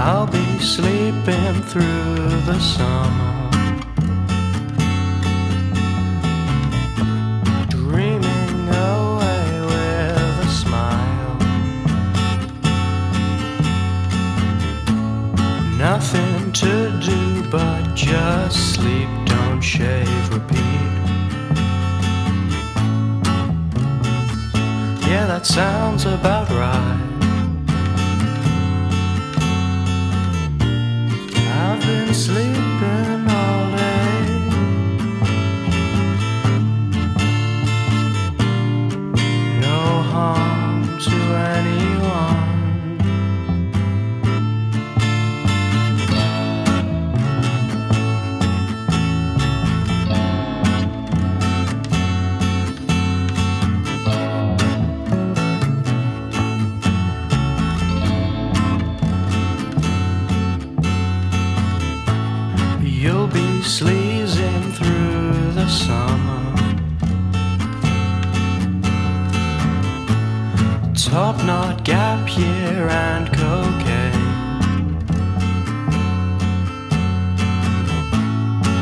I'll be sleeping through the summer. Just sleep, don't shave, repeat. Yeah, that sounds about right. I've been sleeping Top knot gap year and cocaine.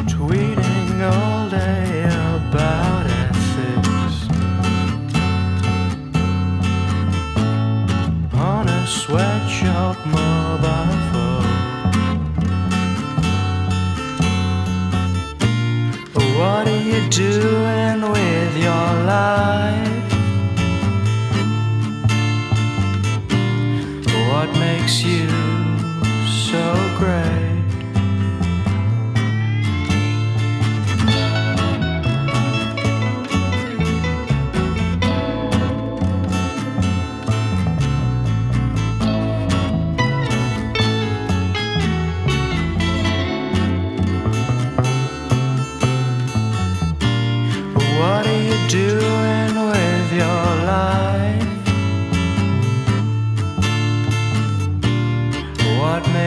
Tweeting all day about ethics. On a sweatshop mobile phone. What are you doing with your life? Makes you so great?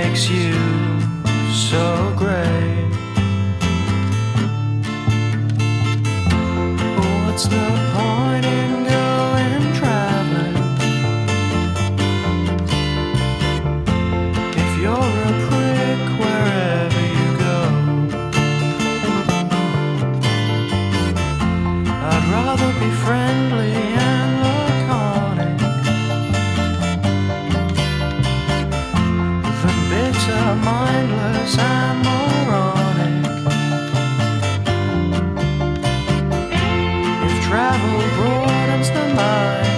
makes you so great. I'm moronic. If travel broadens the mind.